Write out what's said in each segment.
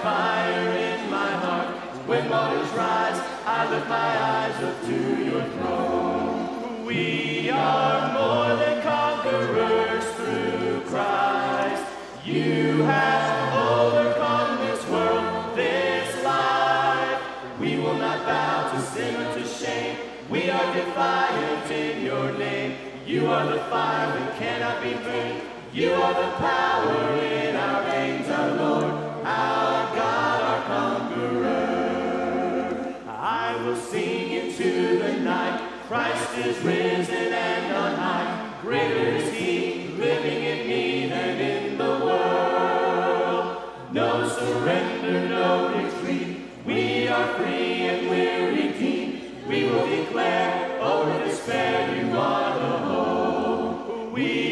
fire in my heart. When waters rise, I lift my eyes up to your throne. We are more than conquerors through Christ. You have overcome this world, this life. We will not bow to sin or to shame. We are defiant in your name. You are the fire that cannot be burned. You are the power in our veins, our Lord, Christ is risen and on high. Greater is he living in me than in the world. No surrender, no retreat. We are free and we're redeemed. We will declare over despair, you are the hope. We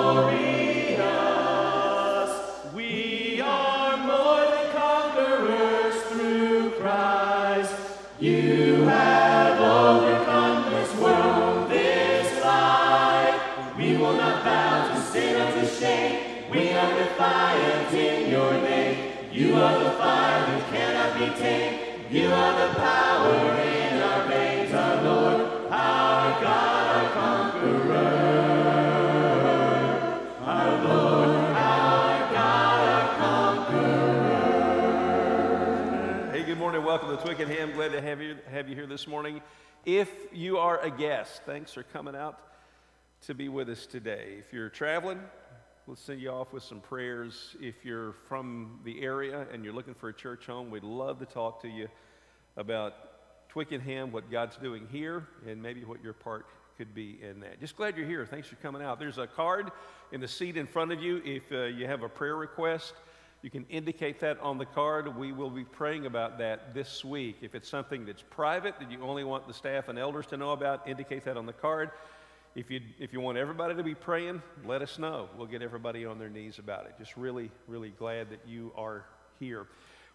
You are the power in our our Lord, our God, our conqueror. Our Lord, our God. Hey, good morning. Welcome to Twickenham. Glad to have you, have you here this morning. If you are a guest, thanks for coming out to be with us today. If you're traveling, we'll send you off with some prayers. If you're from the area and you're looking for a church home, we'd love to talk to you about Twickenham, what God's doing here, and maybe what your part could be in that. Just glad you're here. Thanks for coming out. There's a card in the seat in front of you. If uh, you have a prayer request, you can indicate that on the card. We will be praying about that this week. If it's something that's private that you only want the staff and elders to know about, indicate that on the card. If you, if you want everybody to be praying, let us know. We'll get everybody on their knees about it. Just really, really glad that you are here.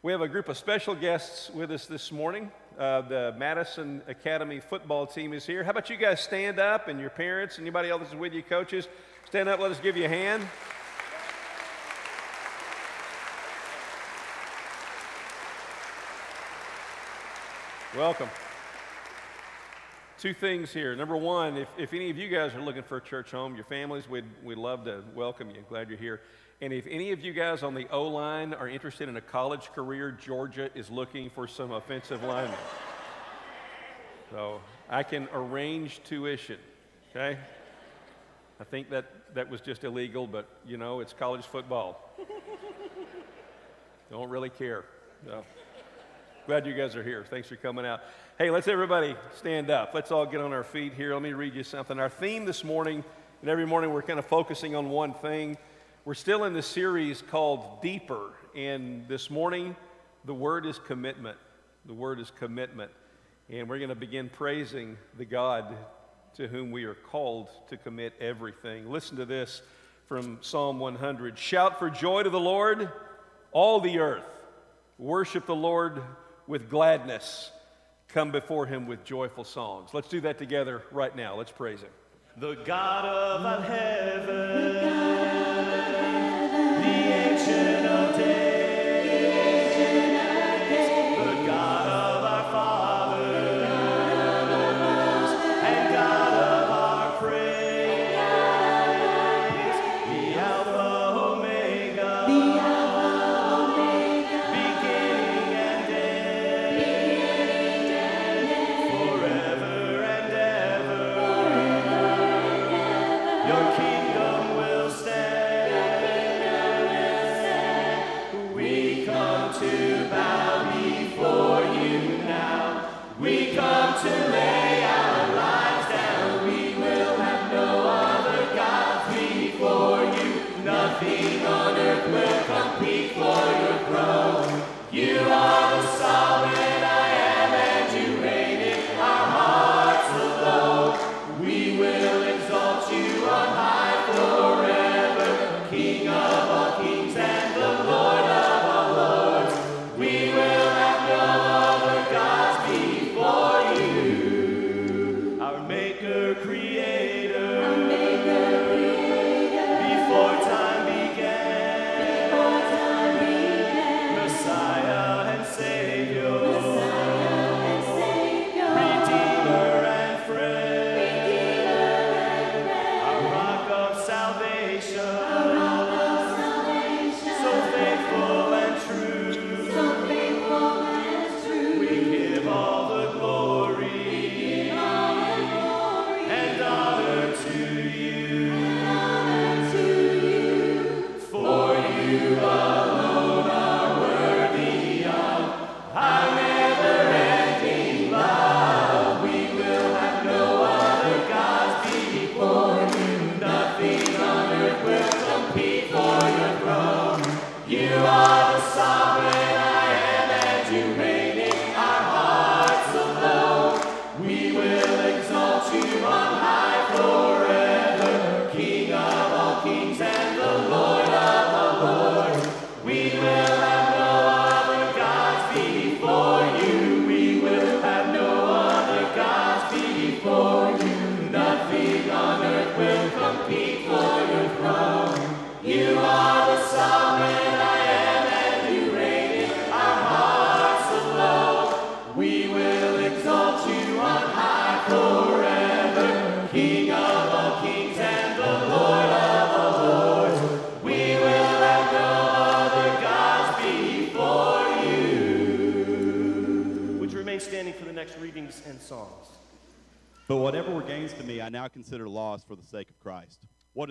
We have a group of special guests with us this morning. Uh, the Madison Academy football team is here. How about you guys stand up and your parents, and anybody else with you, coaches, stand up, let us give you a hand. Welcome. Two things here. Number one, if, if any of you guys are looking for a church home, your families, we'd, we'd love to welcome you. Glad you're here. And if any of you guys on the O line are interested in a college career, Georgia is looking for some offensive linemen. So I can arrange tuition, okay? I think that, that was just illegal, but you know, it's college football. Don't really care. So. Glad you guys are here. Thanks for coming out. Hey, let's everybody stand up. Let's all get on our feet here. Let me read you something. Our theme this morning, and every morning we're kind of focusing on one thing. We're still in the series called Deeper, and this morning the word is commitment. The word is commitment. And we're going to begin praising the God to whom we are called to commit everything. Listen to this from Psalm 100 Shout for joy to the Lord, all the earth. Worship the Lord with gladness. Come before him with joyful songs. Let's do that together right now. Let's praise him. The God of heaven, the ancient of days,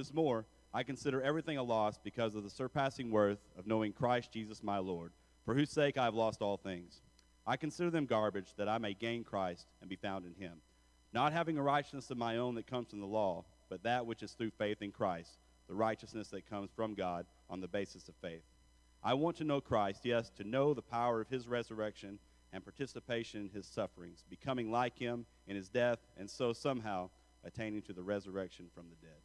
is more, I consider everything a loss because of the surpassing worth of knowing Christ Jesus my Lord, for whose sake I have lost all things. I consider them garbage that I may gain Christ and be found in him, not having a righteousness of my own that comes from the law, but that which is through faith in Christ, the righteousness that comes from God on the basis of faith. I want to know Christ, yes, to know the power of his resurrection and participation in his sufferings, becoming like him in his death, and so somehow attaining to the resurrection from the dead.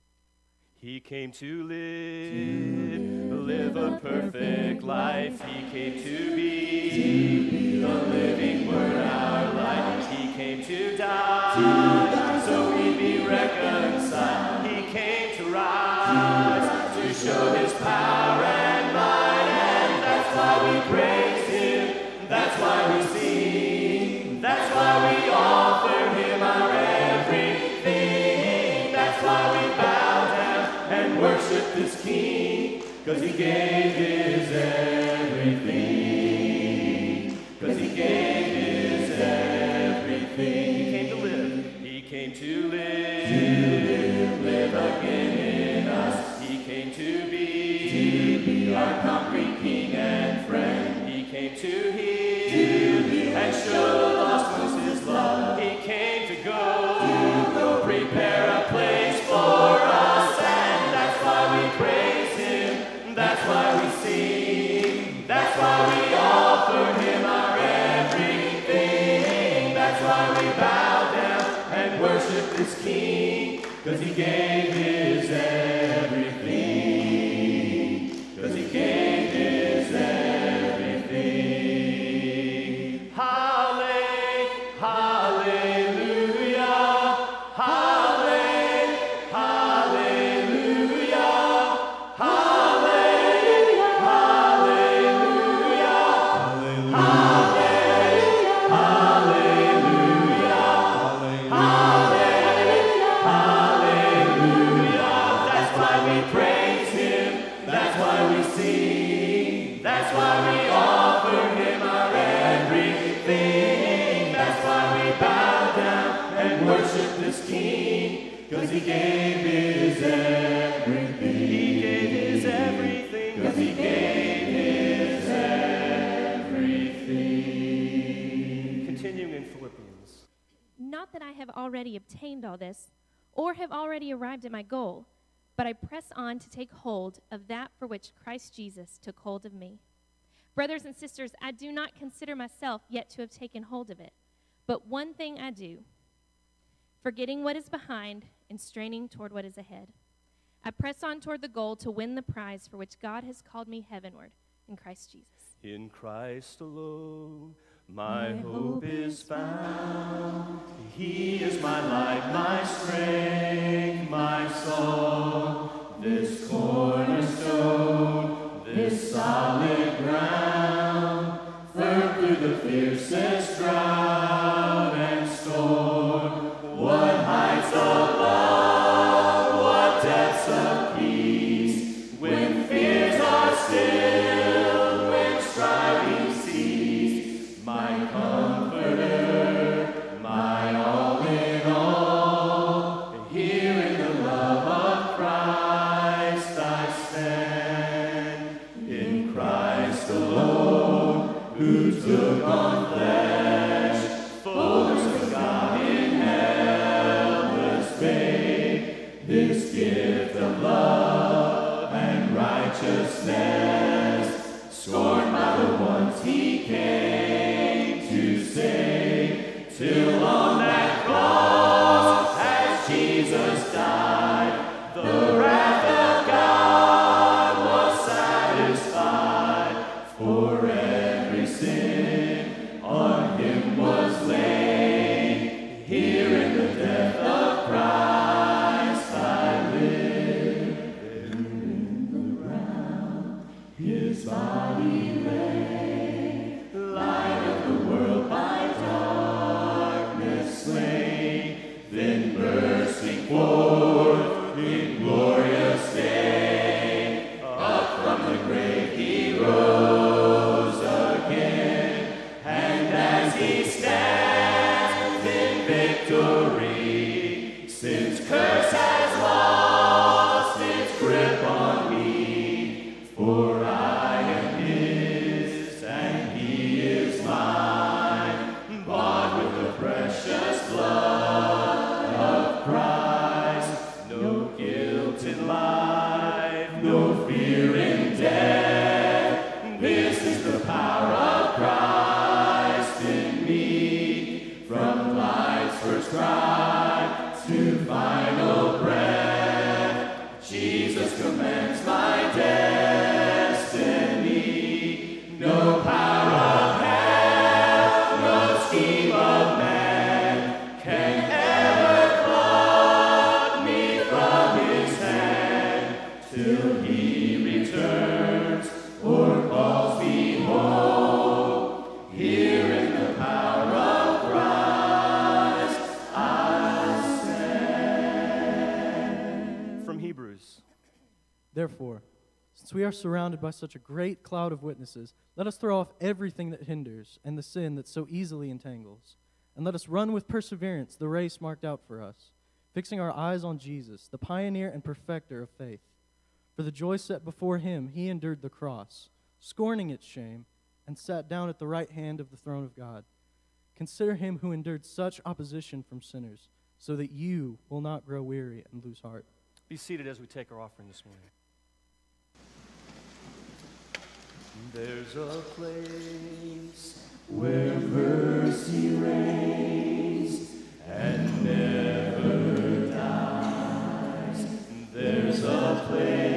He came to live, to live a perfect life. He came to be, the living word, our life. He came to die, so we'd be reconciled. He came to rise, to show his power and might, and that's why we pray. because he gave. Take hold of that for which Christ Jesus took hold of me. Brothers and sisters, I do not consider myself yet to have taken hold of it, but one thing I do, forgetting what is behind and straining toward what is ahead. I press on toward the goal to win the prize for which God has called me heavenward in Christ Jesus. In Christ alone, my hope is found. He is my light, my strength, my song. This cornerstone, this solid ground, firm through the fiercest drought are surrounded by such a great cloud of witnesses, let us throw off everything that hinders and the sin that so easily entangles, and let us run with perseverance the race marked out for us, fixing our eyes on Jesus, the pioneer and perfecter of faith. For the joy set before him, he endured the cross, scorning its shame, and sat down at the right hand of the throne of God. Consider him who endured such opposition from sinners, so that you will not grow weary and lose heart. Be seated as we take our offering this morning. There's a place where mercy reigns and never dies. There's a place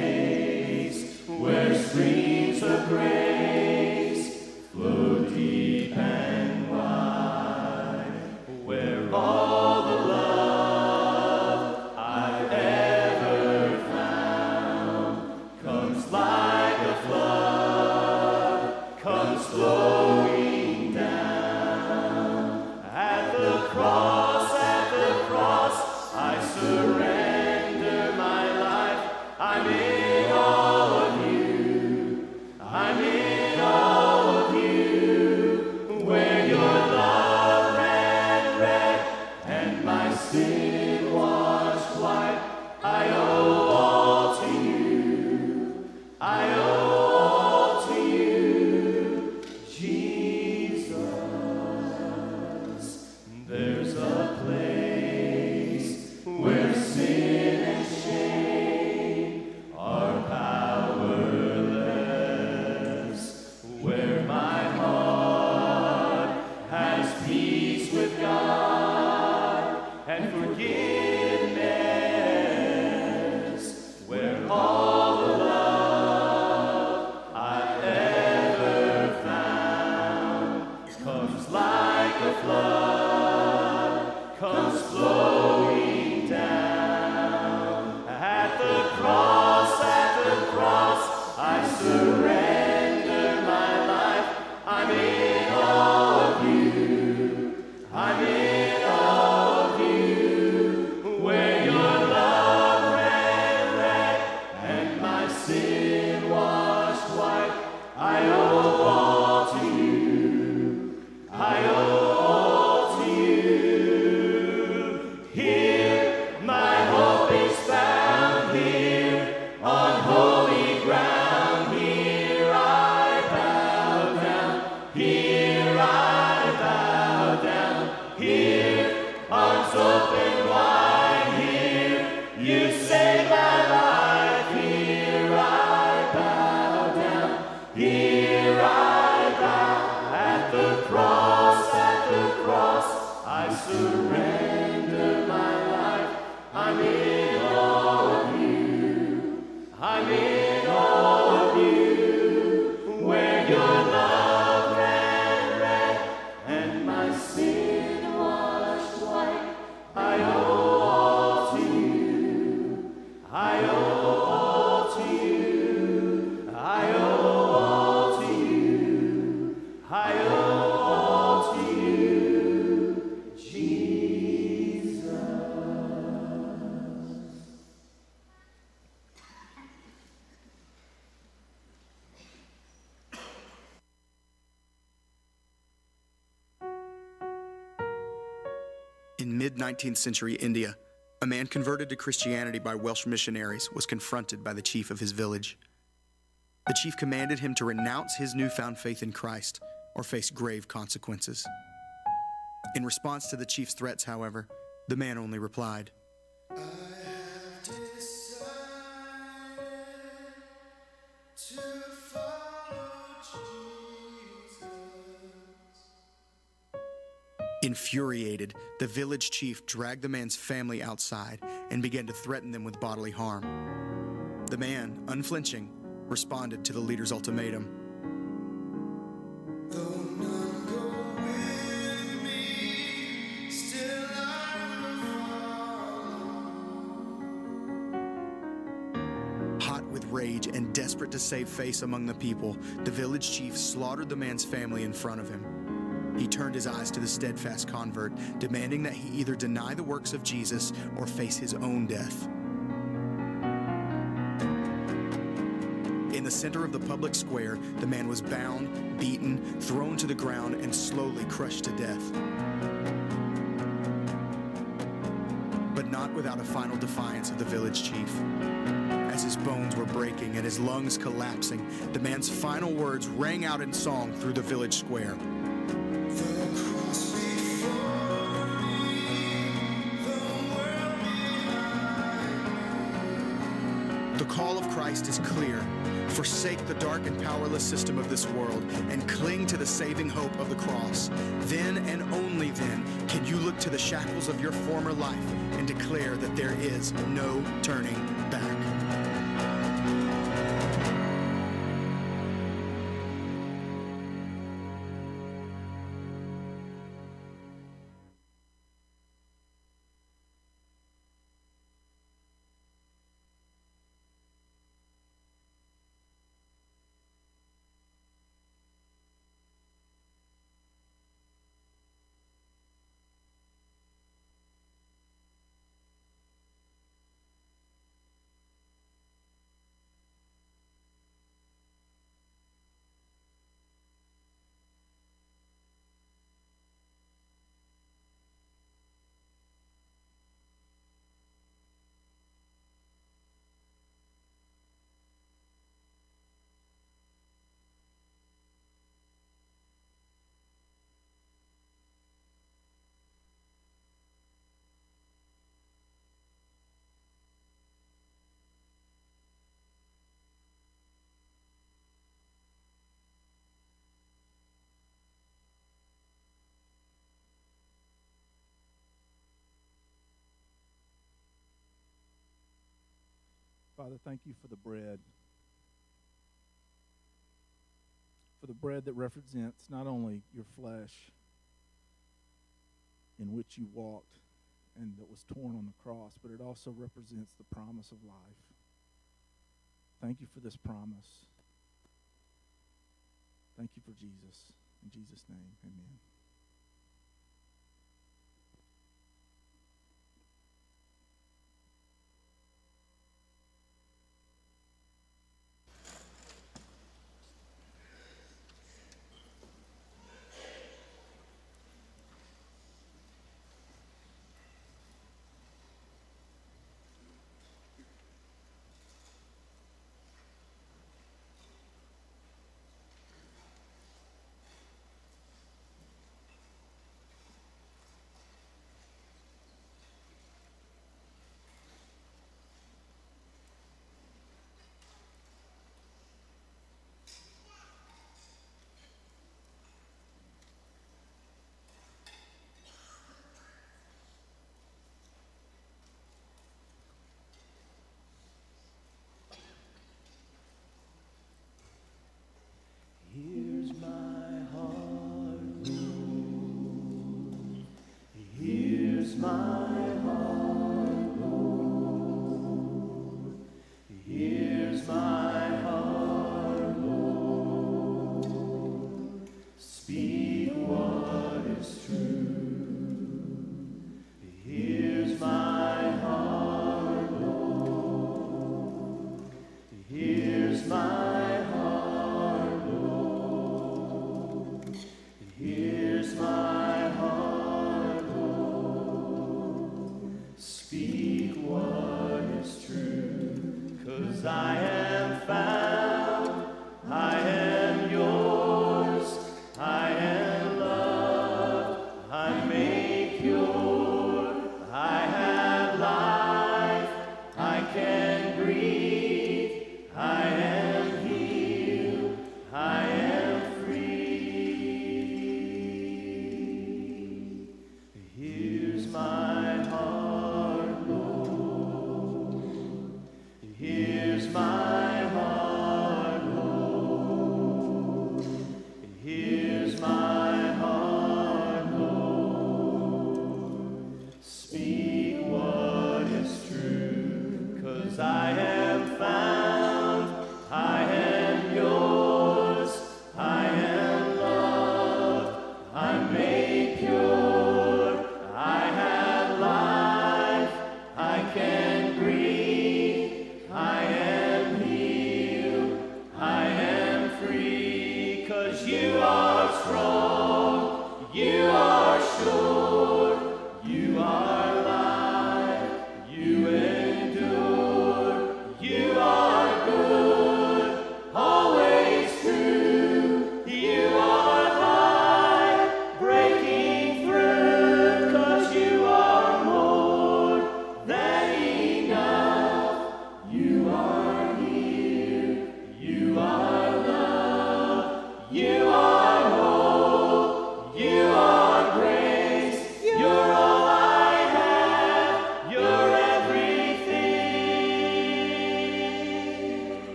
19th century India, a man converted to Christianity by Welsh missionaries was confronted by the chief of his village. The chief commanded him to renounce his newfound faith in Christ or face grave consequences. In response to the chief's threats, however, the man only replied, Infuriated, the village chief dragged the man's family outside and began to threaten them with bodily harm. The man, unflinching, responded to the leader's ultimatum. Hot with rage and desperate to save face among the people, the village chief slaughtered the man's family in front of him. He turned his eyes to the steadfast convert, demanding that he either deny the works of Jesus or face his own death. In the center of the public square, the man was bound, beaten, thrown to the ground, and slowly crushed to death. But not without a final defiance of the village chief. As his bones were breaking and his lungs collapsing, the man's final words rang out in song through the village square. The call of Christ is clear. Forsake the dark and powerless system of this world and cling to the saving hope of the cross. Then and only then can you look to the shackles of your former life and declare that there is no turning back. Father, thank you for the bread. For the bread that represents not only your flesh in which you walked and that was torn on the cross, but it also represents the promise of life. Thank you for this promise. Thank you for Jesus. In Jesus' name, amen.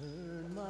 Turn my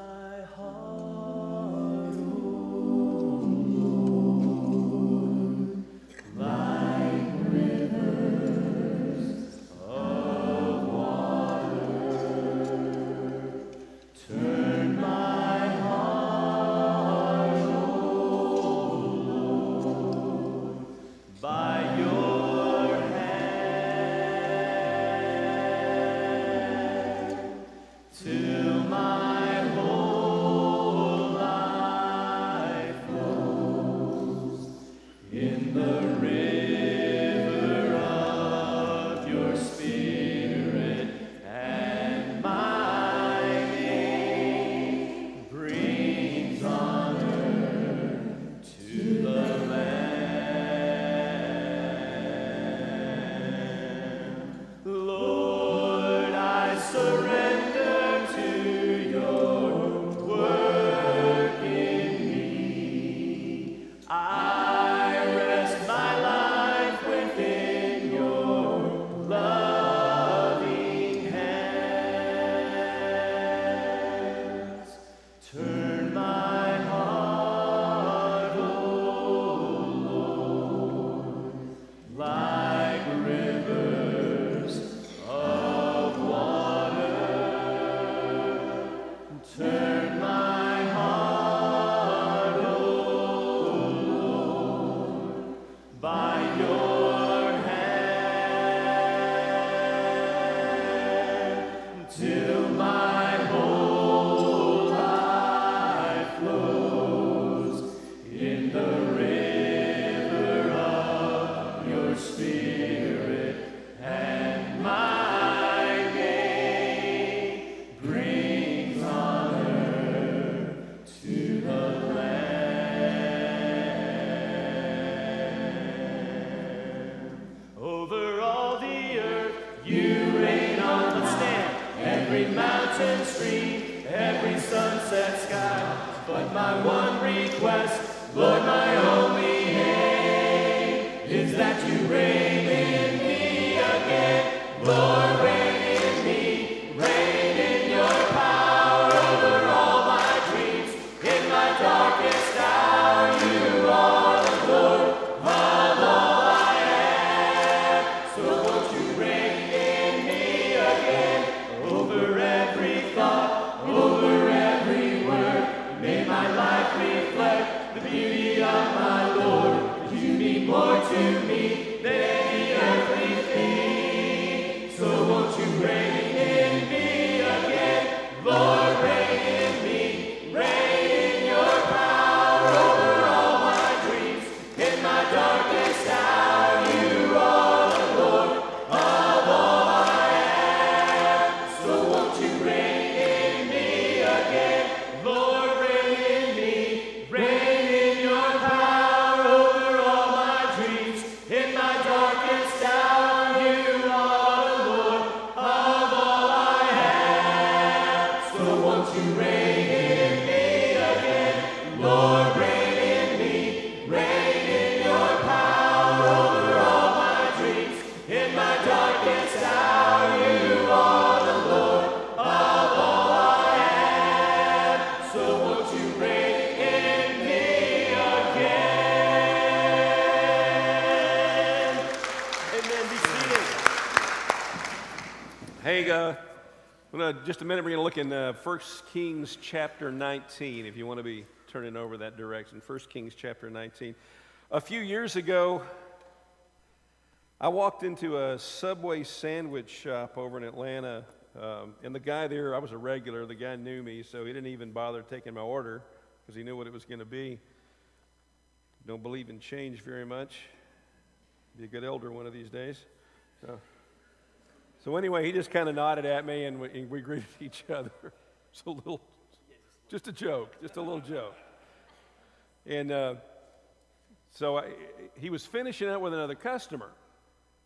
You reign on the stand, every mountain stream, every sunset sky. But my one request, Lord, my only aim, is that you reign in me again, Lord. Just a minute, we're going to look in uh, 1 Kings chapter 19, if you want to be turning over that direction. 1 Kings chapter 19. A few years ago, I walked into a Subway sandwich shop over in Atlanta, um, and the guy there, I was a regular, the guy knew me, so he didn't even bother taking my order because he knew what it was going to be. Don't believe in change very much. Be a good elder one of these days. So, so anyway, he just kind of nodded at me, and we, and we greeted each other. It's a little, just a joke, just a little joke. And uh, so I, he was finishing up with another customer,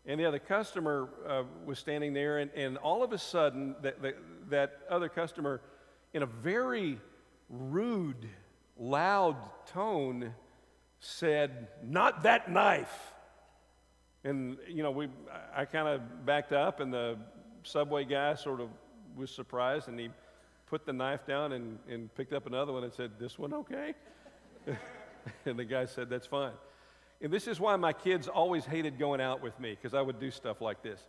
and the other customer uh, was standing there, and, and all of a sudden, that, that, that other customer, in a very rude, loud tone, said, "Not that knife." And, you know, we, I kind of backed up, and the subway guy sort of was surprised, and he put the knife down and, and picked up another one and said, This one okay? and the guy said, That's fine. And this is why my kids always hated going out with me, because I would do stuff like this.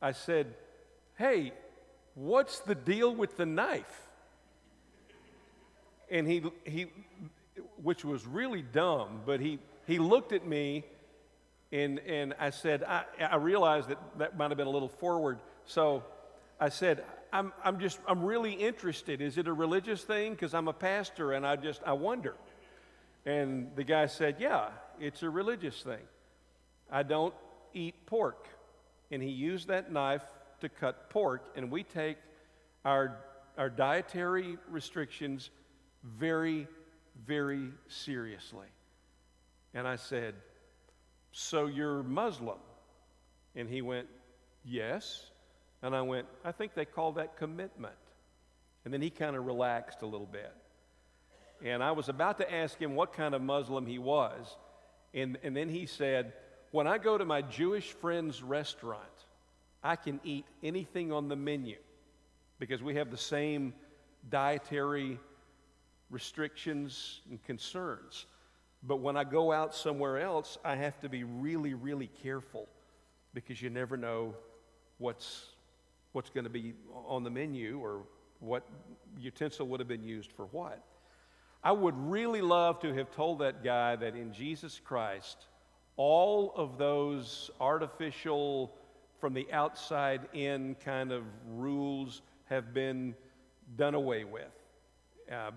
I said, Hey, what's the deal with the knife? And he, he which was really dumb, but he, he looked at me and, and I said, I, I realized that that might have been a little forward. So I said, I'm, I'm just, I'm really interested. Is it a religious thing? Because I'm a pastor and I just, I wonder. And the guy said, Yeah, it's a religious thing. I don't eat pork. And he used that knife to cut pork, and we take our, our dietary restrictions very, very seriously. And I said, So you're Muslim? And he went, Yes. And I went, I think they call that commitment. And then he kind of relaxed a little bit. And I was about to ask him what kind of Muslim he was. And, and then he said, When I go to my Jewish friend's restaurant, I can eat anything on the menu because we have the same dietary restrictions and concerns. But when I go out somewhere else, I have to be really, really careful because you never know what's, what's going to be on the menu or what utensil would have been used for what. I would really love to have told that guy that in Jesus Christ, all of those artificial, from the outside in kind of rules have been done away with. Uh,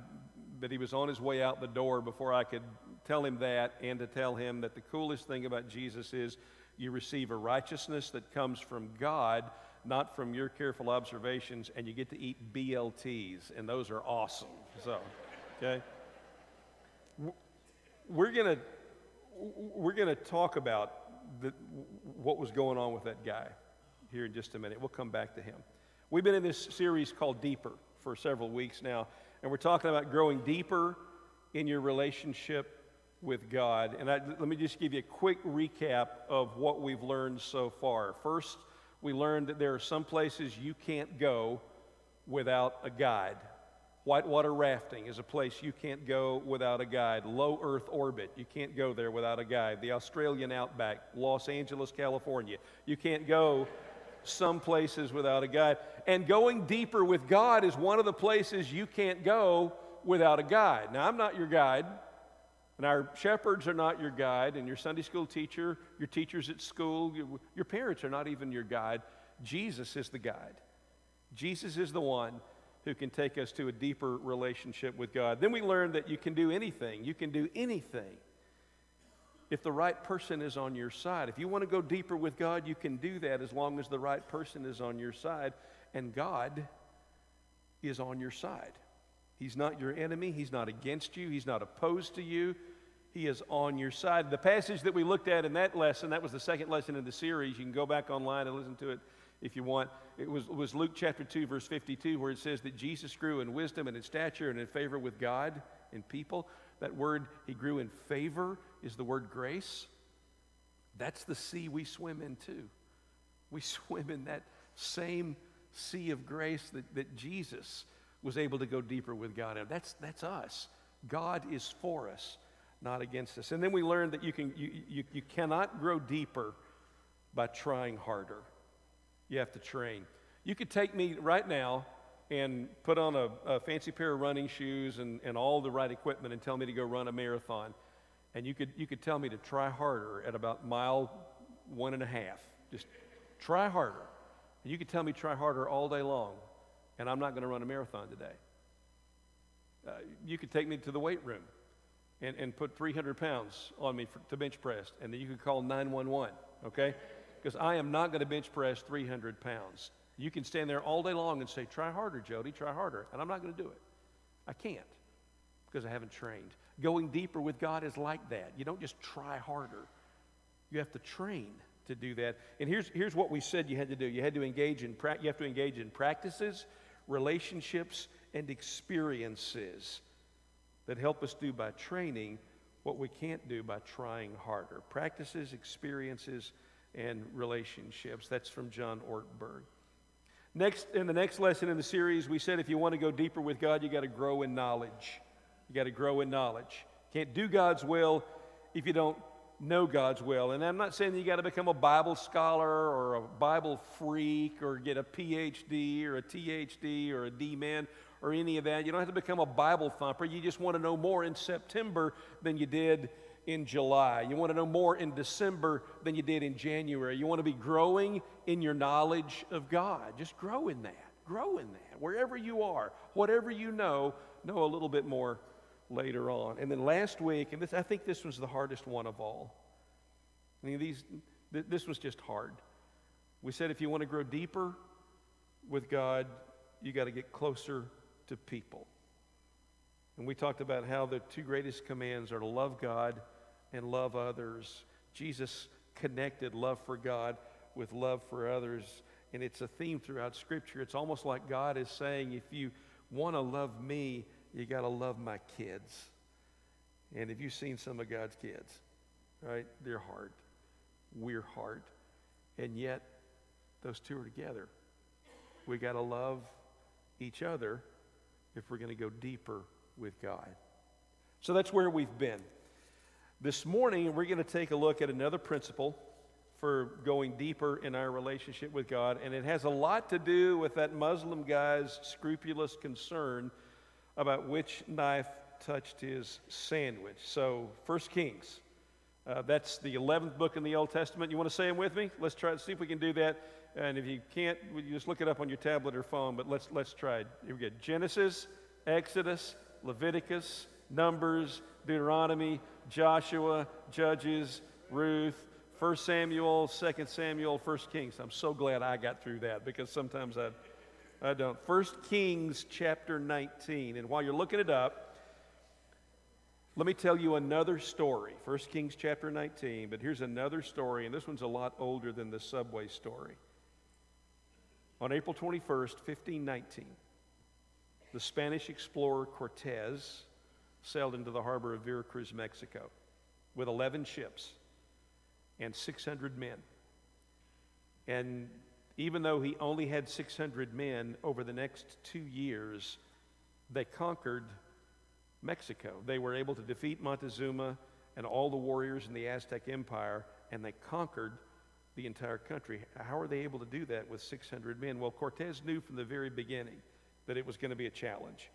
but he was on his way out the door before I could tell him that and to tell him that the coolest thing about Jesus is you receive a righteousness that comes from God, not from your careful observations, and you get to eat BLTs, and those are awesome. So, okay? We're going to we're going to talk about the, what was going on with that guy here in just a minute. We'll come back to him. We've been in this series called Deeper for several weeks now, and we're talking about growing deeper in your relationship with God. And I, let me just give you a quick recap of what we've learned so far. First, we learned that there are some places you can't go without a guide. Whitewater rafting is a place you can't go without a guide. Low Earth orbit, you can't go there without a guide. The Australian outback, Los Angeles, California, you can't go some places without a guide. And going deeper with God is one of the places you can't go without a guide. Now, I'm not your guide, and our shepherds are not your guide, and your Sunday school teacher, your teachers at school, your, your parents are not even your guide. Jesus is the guide. Jesus is the one who can take us to a deeper relationship with God. Then we learn that you can do anything. You can do anything if the right person is on your side. If you want to go deeper with God, you can do that as long as the right person is on your side. And God is on your side. He's not your enemy, He's not against you, He's not opposed to you. He is on your side. The passage that we looked at in that lesson, that was the second lesson in the series. You can go back online and listen to it if you want. It was, was Luke chapter 2, verse 52, where it says that Jesus grew in wisdom and in stature and in favor with God and people. That word, he grew in favor, is the word grace. That's the sea we swim in too. We swim in that same sea of grace that, that Jesus was able to go deeper with God in. That's, that's us. God is for us, not against us. And then we learned that you, can, you, you, you cannot grow deeper by trying harder. You have to train. You could take me right now and put on a, a, fancy pair of running shoes and, and all the right equipment and tell me to go run a marathon. And you could, you could tell me to try harder at about mile one and a half. Just try harder. And you could tell me try harder all day long, and I'm not going to run a marathon today. Uh, you could take me to the weight room and, and put 300 pounds on me for, to bench press, and then you could call 911, okay? because I am not going to bench press 300 pounds. You can stand there all day long and say, Try harder, Jody, try harder. And I'm not going to do it. I can't because I haven't trained. Going deeper with God is like that. You don't just try harder, you have to train to do that. And here's, here's what we said you had to do you had to engage in pra- you have to engage in practices, relationships, and experiences that help us do by training what we can't do by trying harder. Practices, experiences, and relationships. That's from John Ortberg. Next, in the next lesson in the series, we said if you want to go deeper with God, you got to grow in knowledge. You got to grow in knowledge. Can't do God's will if you don't know God's will. And I'm not saying you got to become a Bible scholar or a Bible freak or get a PhD or a THD or a D.Min or any of that. You don't have to become a Bible thumper. You just want to know more in September than you did in July. You want to know more in December than you did in January. You want to be growing in your knowledge of God. Just grow in that. Grow in that. Wherever you are, whatever you know, know a little bit more later on. And then last week, and this, I think this was the hardest one of all. I mean, these, th- this was just hard. We said if you want to grow deeper with God, you got to get closer to people. And we talked about how the two greatest commands are to love God and love others. Jesus connected love for God with love for others. And it's a theme throughout Scripture. It's almost like God is saying, if you want to love me, you got to love my kids. And have you've seen some of God's kids? Right? They're hard. We're hard. And yet, those two are together. We got to love each other if we're going to go deeper with God. So that's where we've been. This morning, we're going to take a look at another principle for going deeper in our relationship with God, and it has a lot to do with that Muslim guy's scrupulous concern about which knife touched his sandwich. So, First Kings. Uh, that's the 11th book in the Old Testament. You want to say them with me? Let's try to see if we can do that. And if you can't, you just look it up on your tablet or phone, but let's, let's try it. Here we go Genesis, Exodus, Leviticus, Numbers, Deuteronomy, Joshua, Judges, Ruth, 1 Samuel, 2 Samuel, 1 Kings. I'm so glad I got through that because sometimes I, I don't. 1 Kings chapter 19. And while you're looking it up, let me tell you another story. 1 Kings chapter 19, but here's another story, and this one's a lot older than the subway story. On April 21st, 1519, the Spanish explorer Cortez sailed into the harbor of Veracruz, Mexico, with 11 ships and 600 men. And even though he only had 600 men, over the next two years, they conquered Mexico. They were able to defeat Montezuma and all the warriors in the Aztec Empire, and they conquered the entire country. How are they able to do that with 600 men? Well, Cortez knew from the very beginning that it was going to be a challenge.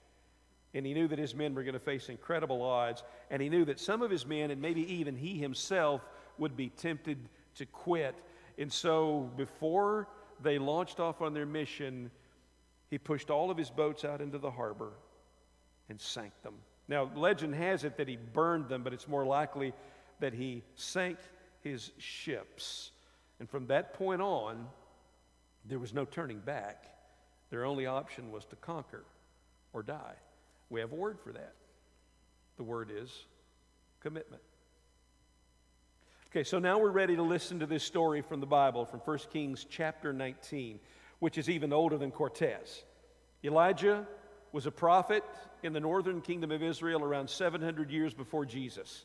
And he knew that his men were going to face incredible odds. And he knew that some of his men, and maybe even he himself, would be tempted to quit. And so before they launched off on their mission, he pushed all of his boats out into the harbor and sank them. Now, legend has it that he burned them, but it's more likely that he sank his ships. And from that point on, there was no turning back. Their only option was to conquer or die. We have a word for that. The word is commitment. Okay, so now we're ready to listen to this story from the Bible, from 1 Kings chapter 19, which is even older than Cortez. Elijah was a prophet in the northern kingdom of Israel around 700 years before Jesus.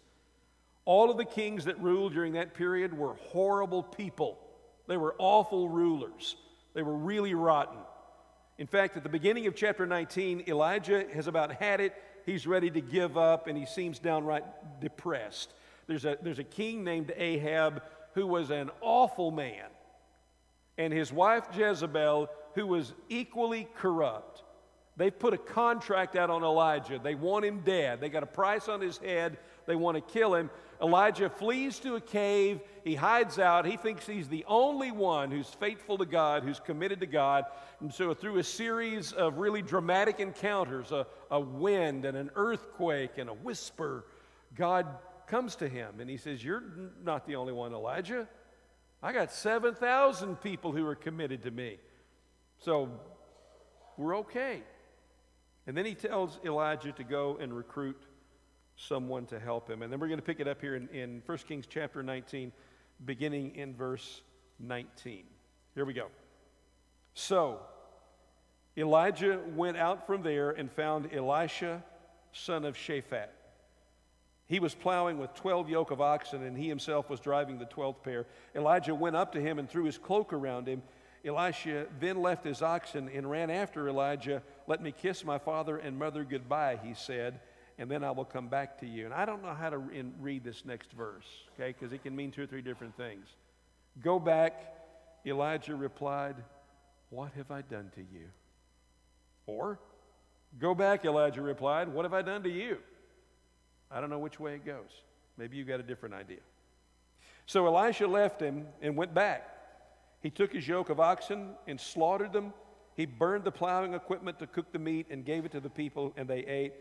All of the kings that ruled during that period were horrible people. They were awful rulers. They were really rotten. In fact, at the beginning of chapter 19, Elijah has about had it. He's ready to give up, and he seems downright depressed. There's a, there's a king named Ahab who was an awful man, and his wife Jezebel, who was equally corrupt. They've put a contract out on Elijah. They want him dead. They got a price on his head. They want to kill him. Elijah flees to a cave. He hides out. He thinks he's the only one who's faithful to God, who's committed to God. And so, through a series of really dramatic encounters a, a wind and an earthquake and a whisper God comes to him and he says, You're not the only one, Elijah. I got 7,000 people who are committed to me. So, we're okay. And then he tells Elijah to go and recruit someone to help him. And then we're going to pick it up here in, in 1 Kings chapter 19, beginning in verse 19. Here we go. So, Elijah went out from there and found Elisha, son of Shaphat. He was plowing with 12 yoke of oxen, and he himself was driving the 12th pair. Elijah went up to him and threw his cloak around him. Elisha then left his oxen and ran after Elijah. Let me kiss my father and mother goodbye, he said, and then I will come back to you. And I don't know how to read this next verse, okay, because it can mean two or three different things. Go back, Elijah replied, What have I done to you? Or, Go back, Elijah replied, What have I done to you? I don't know which way it goes. Maybe you got a different idea. So Elisha left him and went back. He took his yoke of oxen and slaughtered them. He burned the plowing equipment to cook the meat and gave it to the people, and they ate.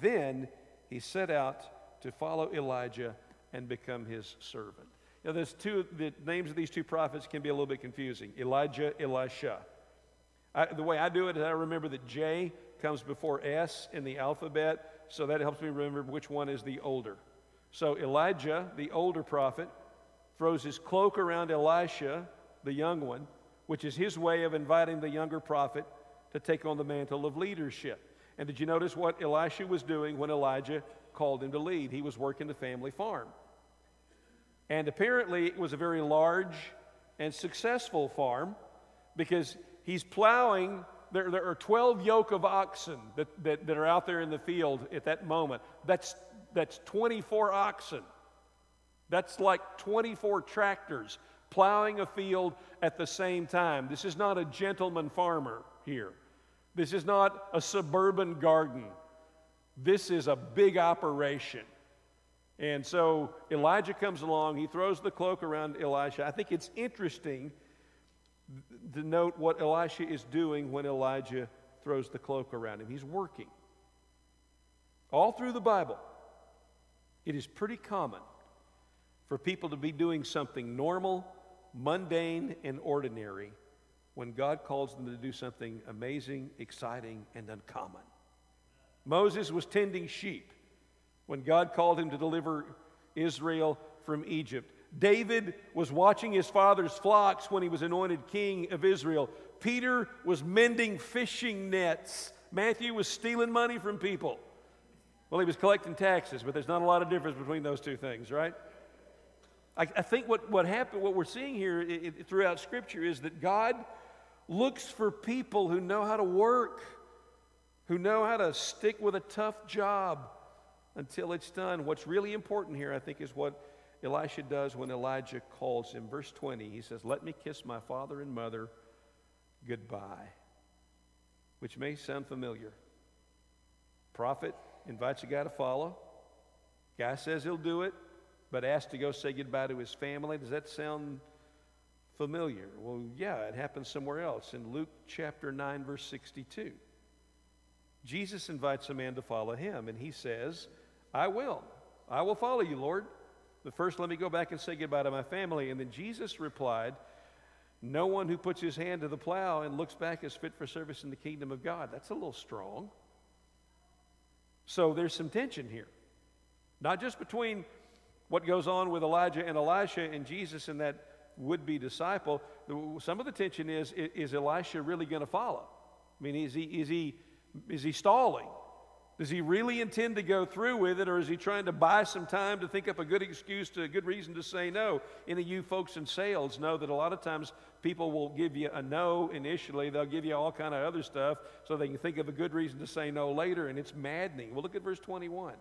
Then he set out to follow Elijah and become his servant. Now, there's two, the names of these two prophets can be a little bit confusing Elijah, Elisha. I, the way I do it is I remember that J comes before S in the alphabet, so that helps me remember which one is the older. So Elijah, the older prophet, throws his cloak around Elisha, the young one, which is his way of inviting the younger prophet to take on the mantle of leadership. And did you notice what Elisha was doing when Elijah called him to lead? He was working the family farm. And apparently, it was a very large and successful farm because he's plowing. There, there are 12 yoke of oxen that, that, that are out there in the field at that moment. That's, that's 24 oxen. That's like 24 tractors plowing a field at the same time. This is not a gentleman farmer here. This is not a suburban garden. This is a big operation. And so Elijah comes along, he throws the cloak around Elisha. I think it's interesting to note what Elisha is doing when Elijah throws the cloak around him. He's working. All through the Bible, it is pretty common for people to be doing something normal, mundane, and ordinary when God calls them to do something amazing, exciting, and uncommon. Moses was tending sheep when God called him to deliver Israel from Egypt. David was watching his father's flocks when he was anointed king of Israel. Peter was mending fishing nets. Matthew was stealing money from people. Well, he was collecting taxes, but there's not a lot of difference between those two things, right? I, I think what, what happened, what we're seeing here it, it, throughout Scripture is that God looks for people who know how to work, who know how to stick with a tough job until it's done. What's really important here, I think, is what Elisha does when Elijah calls him. Verse 20, he says, Let me kiss my father and mother goodbye, which may sound familiar. Prophet invites a guy to follow. Guy says he'll do it, but asked to go say goodbye to his family. Does that sound familiar? Well, yeah, it happens somewhere else in Luke chapter 9, verse 62. Jesus invites a man to follow him, and he says, I will. I will follow you, Lord. But first, let me go back and say goodbye to my family. And then Jesus replied, No one who puts his hand to the plow and looks back is fit for service in the kingdom of God. That's a little strong. So there's some tension here. Not just between what goes on with Elijah and Elisha and Jesus and that would be disciple. Some of the tension is is Elisha really going to follow? I mean, is he, is, he, is he stalling? Does he really intend to go through with it, or is he trying to buy some time to think up a good excuse, to a good reason to say no? Any of you folks in sales know that a lot of times people will give you a no initially. They'll give you all kind of other stuff so they can think of a good reason to say no later, and it's maddening. Well, look at verse 21.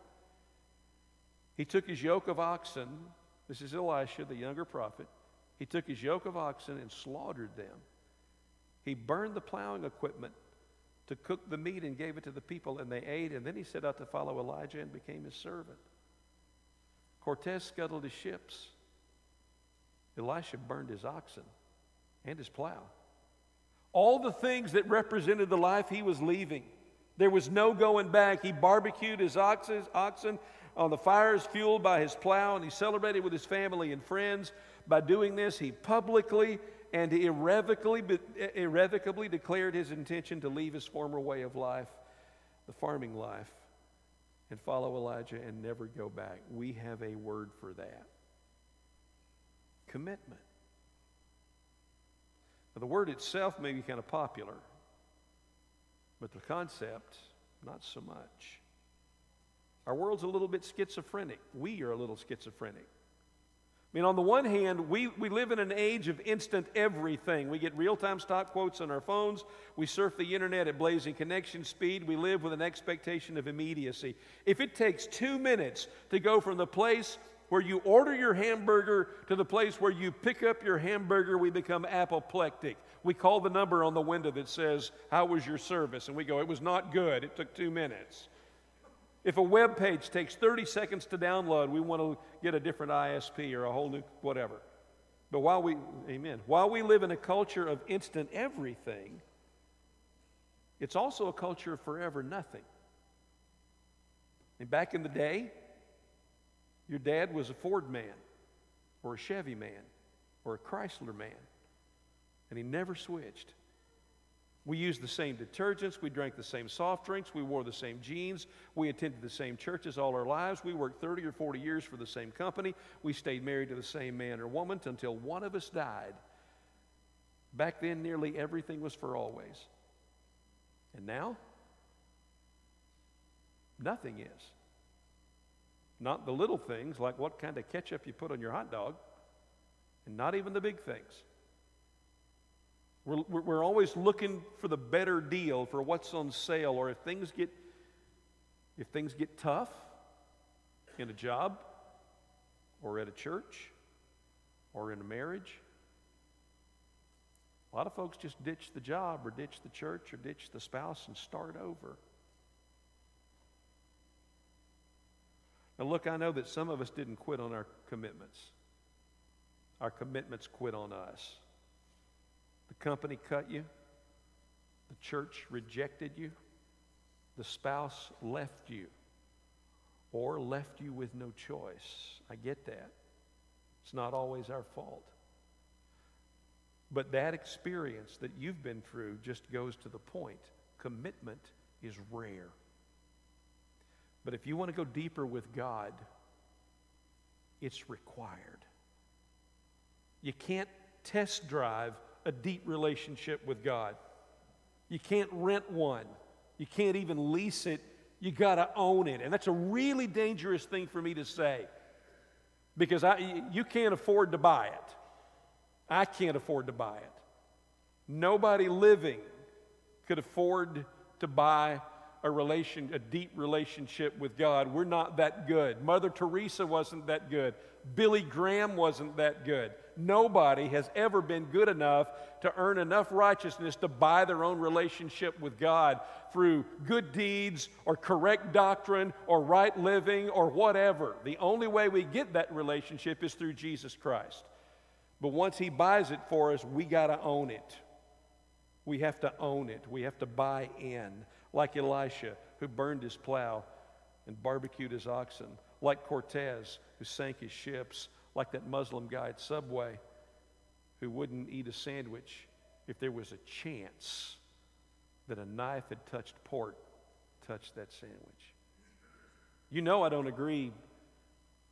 He took his yoke of oxen. This is Elisha, the younger prophet. He took his yoke of oxen and slaughtered them. He burned the plowing equipment to cook the meat and gave it to the people, and they ate. And then he set out to follow Elijah and became his servant. Cortez scuttled his ships. Elisha burned his oxen and his plow. All the things that represented the life he was leaving. There was no going back. He barbecued his oxen, oxen on the fires fueled by his plow, and he celebrated with his family and friends. By doing this, he publicly and irrevocably, irrevocably declared his intention to leave his former way of life, the farming life, and follow Elijah and never go back. We have a word for that commitment. Now, the word itself may be kind of popular, but the concept, not so much. Our world's a little bit schizophrenic. We are a little schizophrenic. I mean, on the one hand, we, we live in an age of instant everything. We get real time stock quotes on our phones. We surf the internet at blazing connection speed. We live with an expectation of immediacy. If it takes two minutes to go from the place where you order your hamburger to the place where you pick up your hamburger, we become apoplectic. We call the number on the window that says, How was your service? And we go, It was not good. It took two minutes. If a web page takes 30 seconds to download, we want to get a different ISP or a whole new whatever. But while we, amen, while we live in a culture of instant everything, it's also a culture of forever nothing. And back in the day, your dad was a Ford man, or a Chevy man, or a Chrysler man, and he never switched. We used the same detergents. We drank the same soft drinks. We wore the same jeans. We attended the same churches all our lives. We worked 30 or 40 years for the same company. We stayed married to the same man or woman until one of us died. Back then, nearly everything was for always. And now, nothing is. Not the little things like what kind of ketchup you put on your hot dog, and not even the big things. We're, we're always looking for the better deal, for what's on sale, or if things get, if things get tough in a job, or at a church, or in a marriage. A lot of folks just ditch the job, or ditch the church, or ditch the spouse and start over. Now, look, I know that some of us didn't quit on our commitments. Our commitments quit on us. Company cut you. The church rejected you. The spouse left you or left you with no choice. I get that. It's not always our fault. But that experience that you've been through just goes to the point. Commitment is rare. But if you want to go deeper with God, it's required. You can't test drive a deep relationship with God. You can't rent one. You can't even lease it. You got to own it. And that's a really dangerous thing for me to say because I, you can't afford to buy it. I can't afford to buy it. Nobody living could afford to buy a relation a deep relationship with God. We're not that good. Mother Teresa wasn't that good. Billy Graham wasn't that good. Nobody has ever been good enough to earn enough righteousness to buy their own relationship with God through good deeds or correct doctrine or right living or whatever. The only way we get that relationship is through Jesus Christ. But once He buys it for us, we got to own it. We have to own it. We have to buy in like Elisha, who burned his plow and barbecued his oxen, like Cortez, who sank his ships, like that Muslim guy at Subway, who wouldn't eat a sandwich if there was a chance that a knife had touched pork, touched that sandwich. You know, I don't agree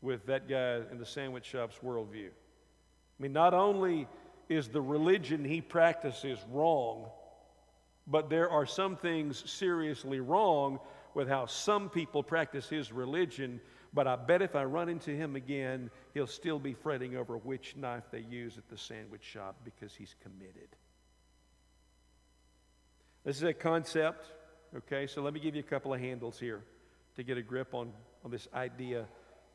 with that guy in the sandwich shop's worldview. I mean, not only is the religion he practices wrong, but there are some things seriously wrong with how some people practice his religion. But I bet if I run into him again, he'll still be fretting over which knife they use at the sandwich shop because he's committed. This is a concept, okay? So let me give you a couple of handles here to get a grip on, on this idea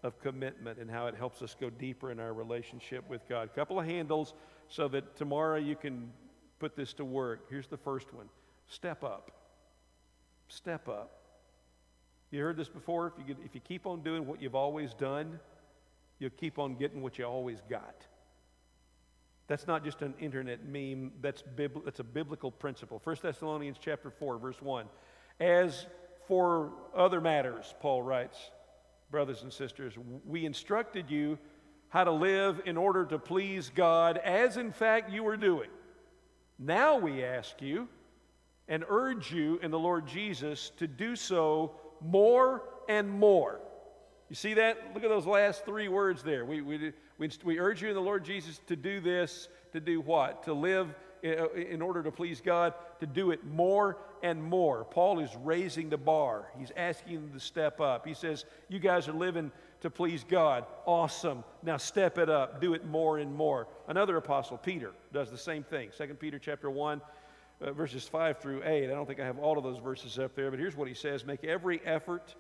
of commitment and how it helps us go deeper in our relationship with God. A couple of handles so that tomorrow you can put this to work. Here's the first one Step up. Step up. You heard this before? If you, if you keep on doing what you've always done, you'll keep on getting what you always got. That's not just an internet meme, that's, bibl- that's a biblical principle. 1 Thessalonians chapter 4, verse 1. As for other matters, Paul writes, brothers and sisters, we instructed you how to live in order to please God, as in fact you were doing. Now we ask you, and urge you in the Lord Jesus to do so more and more. You see that? Look at those last three words there. We, we, we, we urge you in the Lord Jesus to do this, to do what? To live uh, in order to please God, to do it more and more. Paul is raising the bar. He's asking them to step up. He says, You guys are living to please God. Awesome. Now step it up. Do it more and more. Another apostle, Peter, does the same thing. 2 Peter chapter 1 uh, verses 5 through 8. I don't think I have all of those verses up there, but here's what he says Make every effort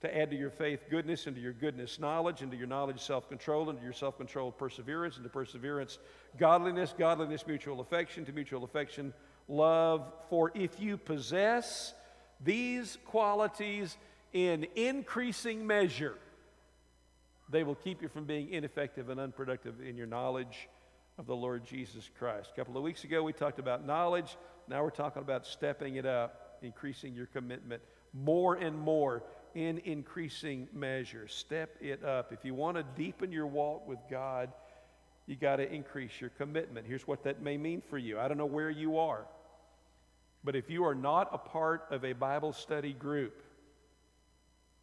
to add to your faith goodness, and to your goodness knowledge, and to your knowledge self control, and to your self control perseverance, and to perseverance godliness, godliness mutual affection, to mutual affection love. For if you possess these qualities in increasing measure, they will keep you from being ineffective and unproductive in your knowledge of the Lord Jesus Christ. A couple of weeks ago, we talked about knowledge. Now we're talking about stepping it up, increasing your commitment more and more in increasing measure. Step it up. If you want to deepen your walk with God, you got to increase your commitment. Here's what that may mean for you. I don't know where you are, but if you are not a part of a Bible study group,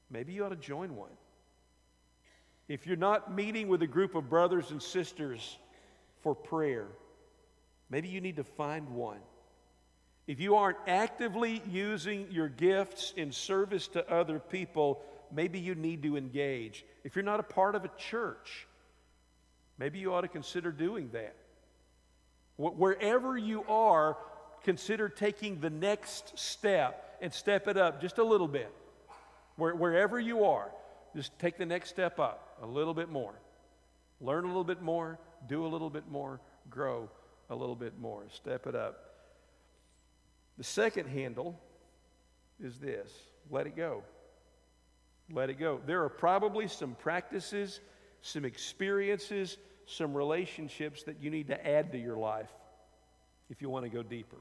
maybe you ought to join one. If you're not meeting with a group of brothers and sisters for prayer, maybe you need to find one. If you aren't actively using your gifts in service to other people, maybe you need to engage. If you're not a part of a church, maybe you ought to consider doing that. Wherever you are, consider taking the next step and step it up just a little bit. Wherever you are, just take the next step up a little bit more. Learn a little bit more, do a little bit more, grow a little bit more. Step it up. The second handle is this let it go. Let it go. There are probably some practices, some experiences, some relationships that you need to add to your life if you want to go deeper.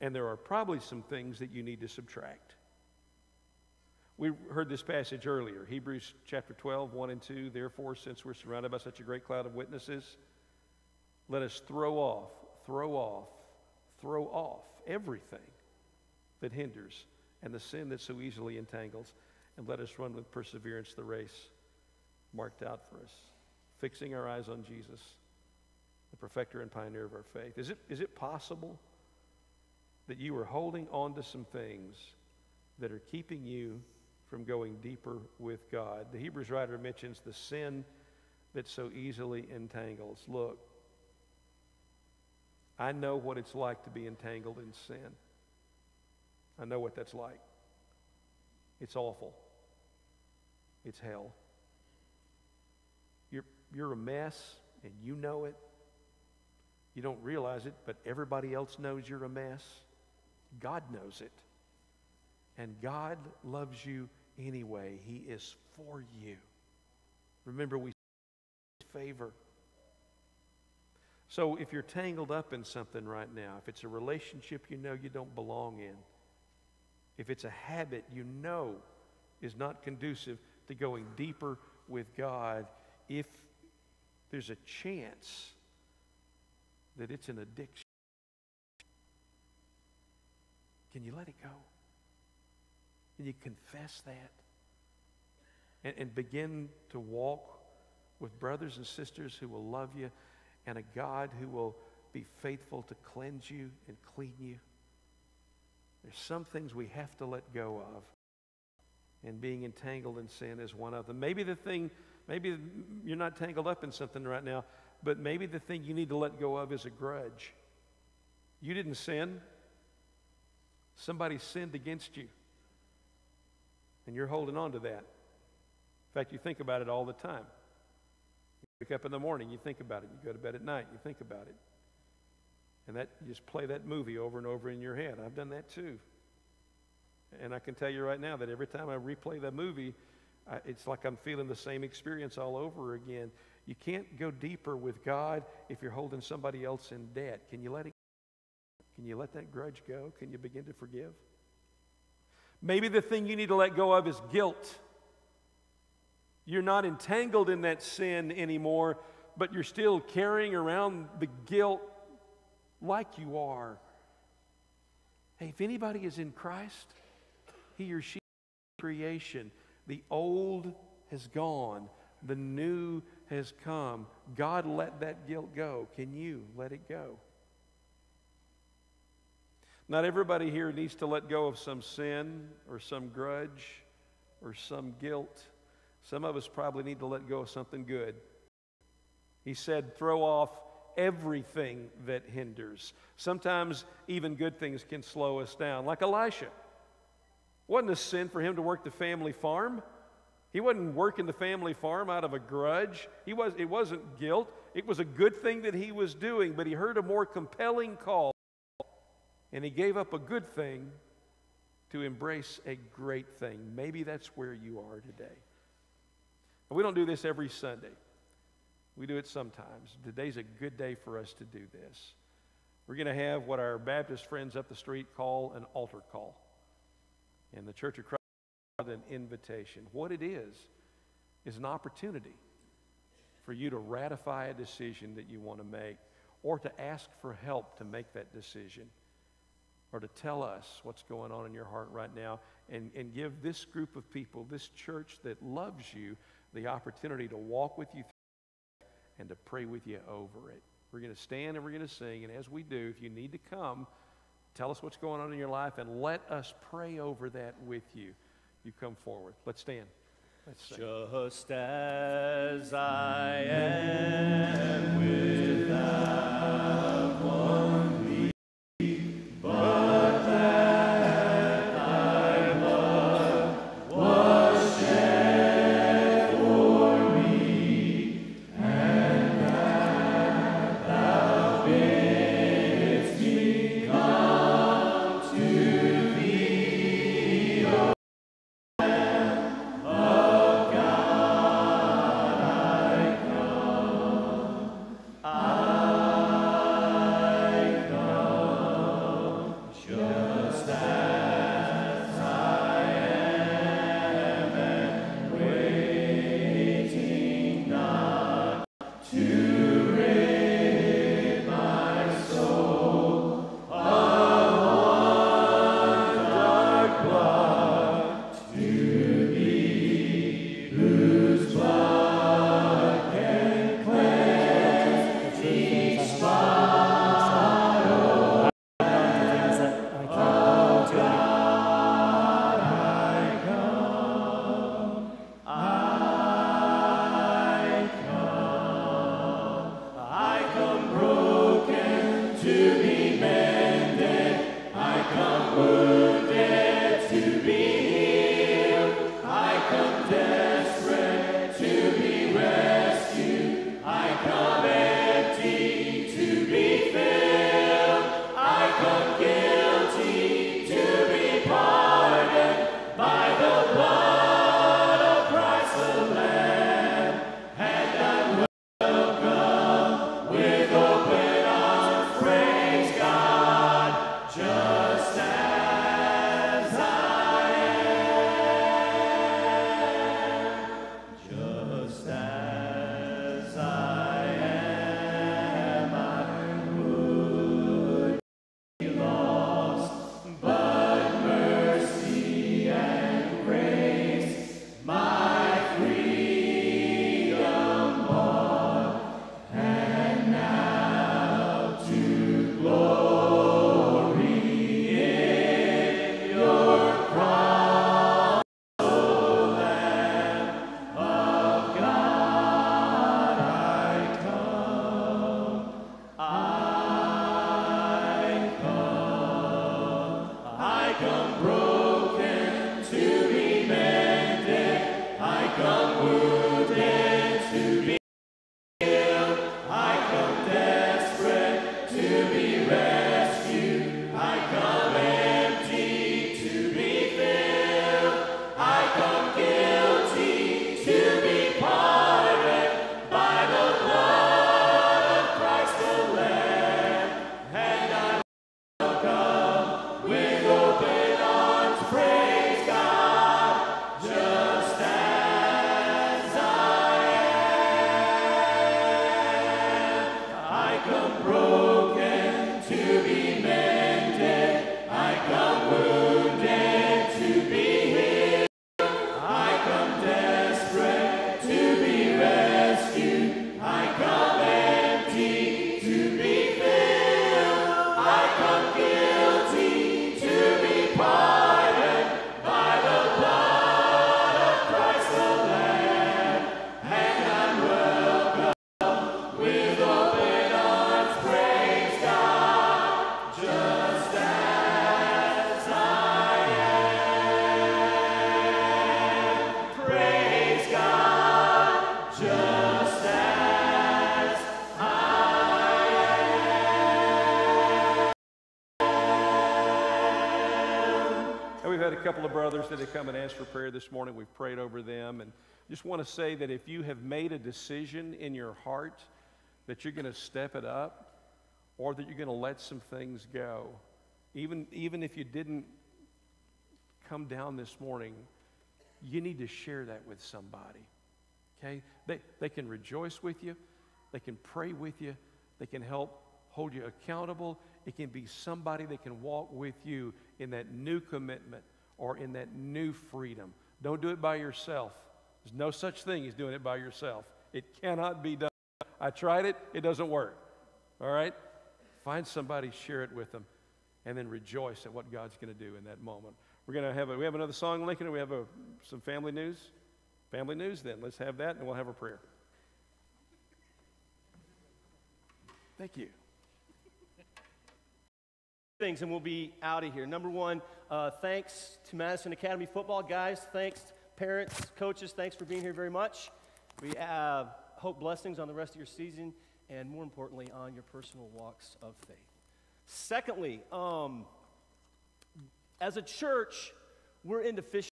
And there are probably some things that you need to subtract. We heard this passage earlier, Hebrews chapter 12, 1 and 2. Therefore, since we're surrounded by such a great cloud of witnesses, let us throw off, throw off throw off everything that hinders and the sin that so easily entangles, and let us run with perseverance the race marked out for us, fixing our eyes on Jesus, the perfecter and pioneer of our faith. Is it, is it possible that you are holding on to some things that are keeping you from going deeper with God? The Hebrews writer mentions the sin that so easily entangles. Look, I know what it's like to be entangled in sin. I know what that's like. It's awful. It's hell. You're, you're a mess, and you know it. You don't realize it, but everybody else knows you're a mess. God knows it. And God loves you anyway. He is for you. Remember, we favor. So if you're tangled up in something right now, if it's a relationship you know you don't belong in, if it's a habit you know is not conducive to going deeper with God, if there's a chance that it's an addiction, can you let it go? Can you confess that? And, and begin to walk with brothers and sisters who will love you and a God who will be faithful to cleanse you and clean you. There's some things we have to let go of. And being entangled in sin is one of them. Maybe the thing, maybe you're not tangled up in something right now, but maybe the thing you need to let go of is a grudge. You didn't sin, somebody sinned against you. And you're holding on to that. In fact, you think about it all the time. Wake up in the morning, you think about it. You go to bed at night, you think about it. And that you just play that movie over and over in your head. I've done that too. And I can tell you right now that every time I replay that movie, I, it's like I'm feeling the same experience all over again. You can't go deeper with God if you're holding somebody else in debt. Can you let it Can you let that grudge go? Can you begin to forgive? Maybe the thing you need to let go of is guilt. You're not entangled in that sin anymore, but you're still carrying around the guilt like you are. Hey, if anybody is in Christ, he or she creation. The old has gone, the new has come. God let that guilt go. Can you let it go? Not everybody here needs to let go of some sin or some grudge or some guilt. Some of us probably need to let go of something good. He said, throw off everything that hinders. Sometimes even good things can slow us down, like Elisha. Wasn't a sin for him to work the family farm. He wasn't working the family farm out of a grudge. He was, it wasn't guilt. It was a good thing that he was doing, but he heard a more compelling call, and he gave up a good thing to embrace a great thing. Maybe that's where you are today. We don't do this every Sunday. We do it sometimes. Today's a good day for us to do this. We're going to have what our Baptist friends up the street call an altar call. And the Church of Christ an invitation. What it is, is an opportunity for you to ratify a decision that you want to make or to ask for help to make that decision or to tell us what's going on in your heart right now and, and give this group of people, this church that loves you, the opportunity to walk with you and to pray with you over it. We're going to stand and we're going to sing. And as we do, if you need to come, tell us what's going on in your life and let us pray over that with you. You come forward. Let's stand. Let's sing. Just as I am without one that have come and asked for prayer this morning. We've prayed over them. And just want to say that if you have made a decision in your heart that you're going to step it up or that you're going to let some things go, even, even if you didn't come down this morning, you need to share that with somebody. Okay? They, they can rejoice with you, they can pray with you, they can help hold you accountable. It can be somebody that can walk with you in that new commitment or in that new freedom. Don't do it by yourself. There's no such thing as doing it by yourself. It cannot be done. I tried it, it doesn't work. All right? Find somebody, share it with them, and then rejoice at what God's going to do in that moment. We're going to have a, we have another song, Lincoln, we have a, some family news. Family news, then. Let's have that, and we'll have a prayer. Thank you. Things, and we'll be out of here. Number one, uh, thanks to Madison Academy football guys. Thanks, parents, coaches. Thanks for being here very much. We uh, hope blessings on the rest of your season, and more importantly, on your personal walks of faith. Secondly, um, as a church, we're into fishing.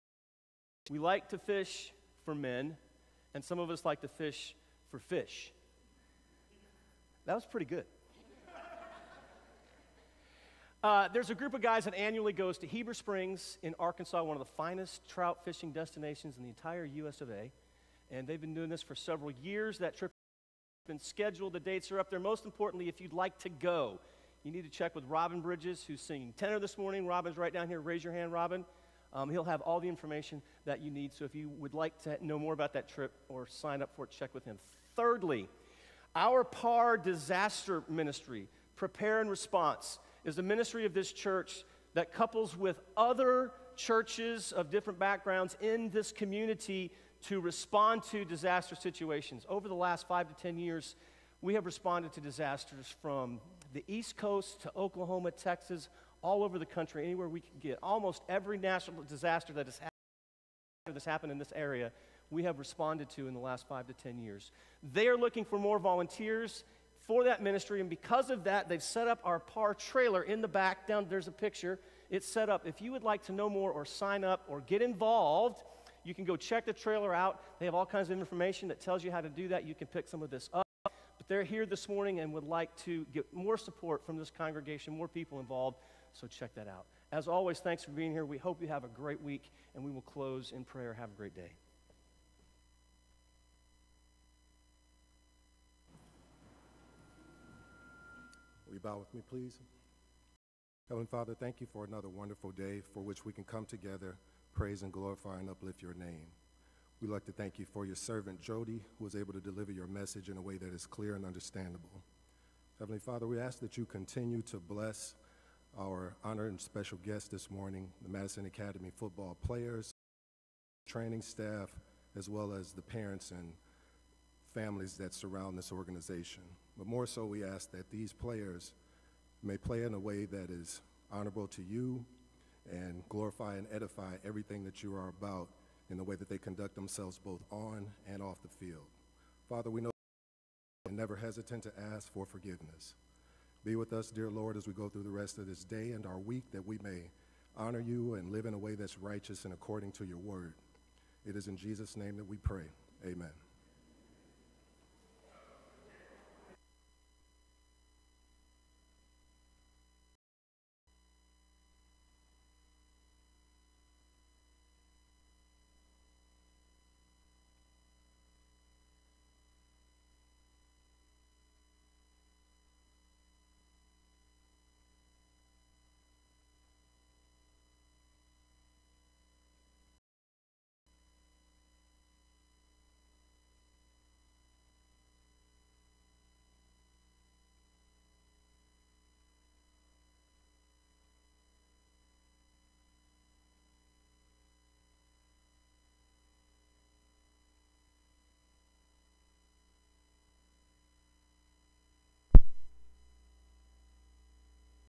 We like to fish for men, and some of us like to fish for fish. That was pretty good. Uh, there's a group of guys that annually goes to Heber Springs in Arkansas, one of the finest trout fishing destinations in the entire U.S. of A. And they've been doing this for several years. That trip has been scheduled. The dates are up there. Most importantly, if you'd like to go, you need to check with Robin Bridges, who's singing tenor this morning. Robin's right down here. Raise your hand, Robin. Um, he'll have all the information that you need. So if you would like to know more about that trip or sign up for it, check with him. Thirdly, our PAR disaster ministry, Prepare and Response, is the ministry of this church that couples with other churches of different backgrounds in this community to respond to disaster situations. Over the last five to 10 years, we have responded to disasters from the East Coast to Oklahoma, Texas, all over the country, anywhere we can get. Almost every national disaster that has happened, that's happened in this area, we have responded to in the last five to 10 years. They are looking for more volunteers for that ministry, and because of that, they've set up our PAR trailer in the back. Down there's a picture. It's set up. If you would like to know more or sign up or get involved, you can go check the trailer out. They have all kinds of information that tells you how to do that. You can pick some of this up. But they're here this morning and would like to get more support from this congregation, more people involved. So check that out. As always, thanks for being here. We hope you have a great week, and we will close in prayer. Have a great day. Bow with me, please? Heavenly Father, thank you for another wonderful day for which we can come together, praise and glorify and uplift your name. We'd like to thank you for your servant Jody, who was able to deliver your message in a way that is clear and understandable. Heavenly Father, we ask that you continue to bless our honored and special guest this morning, the Madison Academy football players, training staff, as well as the parents and families that surround this organization. But more so, we ask that these players may play in a way that is honorable to you and glorify and edify everything that you are about in the way that they conduct themselves both on and off the field. Father, we know and never hesitant to ask for forgiveness. Be with us, dear Lord, as we go through the rest of this day and our week, that we may honor you and live in a way that's righteous and according to your word. It is in Jesus' name that we pray. Amen.